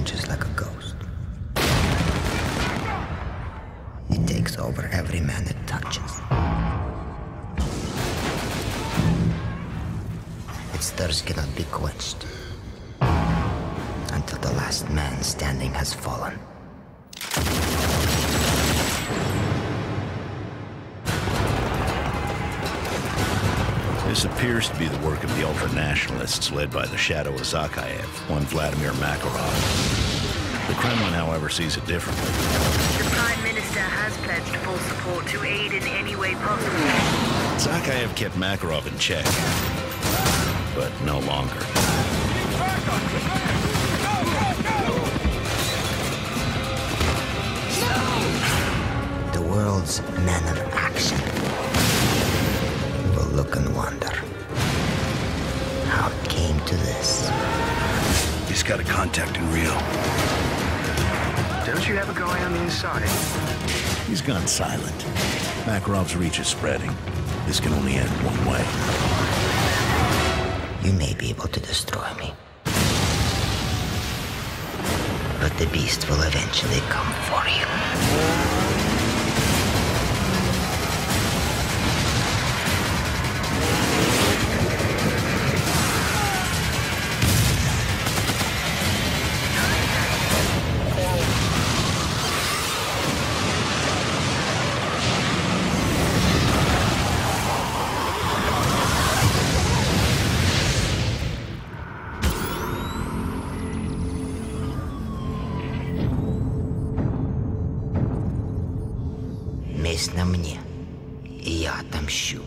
vanishes like a ghost. It takes over every man it touches. Its thirst cannot be quenched until the last man standing has fallen. This appears to be the work of the ultra-nationalists led by the shadow of Zakhaev, one Vladimir Makarov. The Kremlin, however, sees it differently. The Prime Minister has pledged full support to aid in any way possible. Zakhaev kept Makarov in check, but no longer. The world's men of action will look and wonder how it came to this. He's got a contact in Rio. Don't you have a guy on the inside? He's gone silent. Makarov's reach is spreading. This can only end one way. You may be able to destroy me. But the beast will eventually come for you. месть на мне, и я отомщу.